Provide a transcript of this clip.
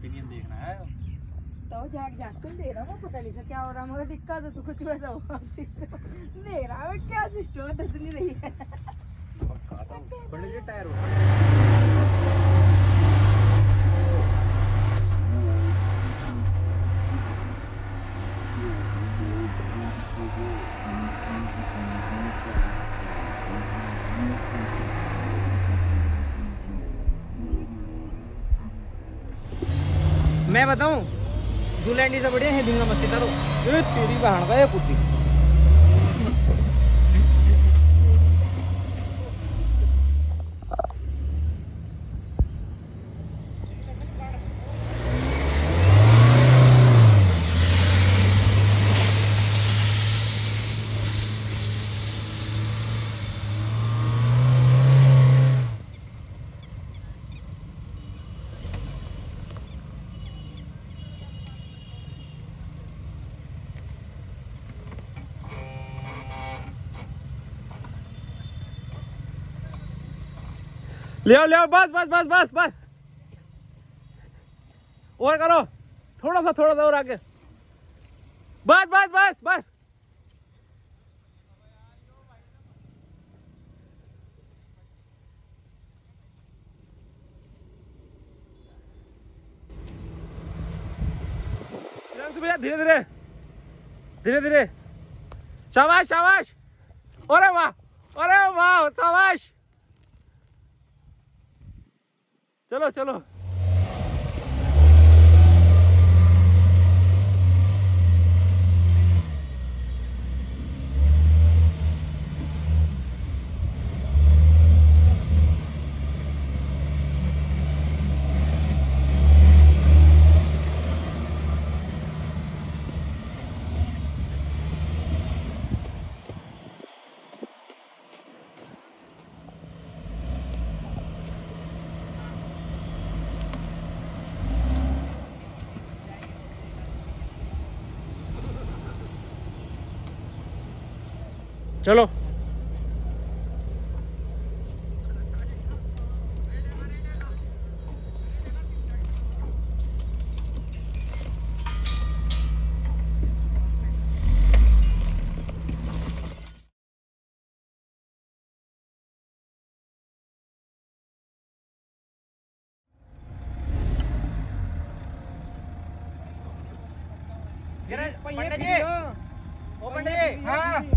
Opinion देखना है। तो झाक झाक तुम दे रहा हूँ पता नहीं सर क्या हो रहा मगर दिक्कत है तो कुछ वैसा हुआ। दे रहा है क्या सिस्टम दस नहीं रही है। बड़े टायर होते मैं बताऊँ दूल्हा से बढ़िया है दूँगा मस्ती करो। ए, तेरी बहन का ये कुत्ती। ले आओ ले आओ, बस बस बस बस बस। और करो, थोड़ा सा थोड़ा सा और आगे। बस बस बस बस। भैया धीरे धीरे। धीरे धीरे। शाबाश शाबाश। अरे वाह अरे वाह, शाबाश। चलो चलो चलो। पंडित जी। ओ पंडित जी। हाँ।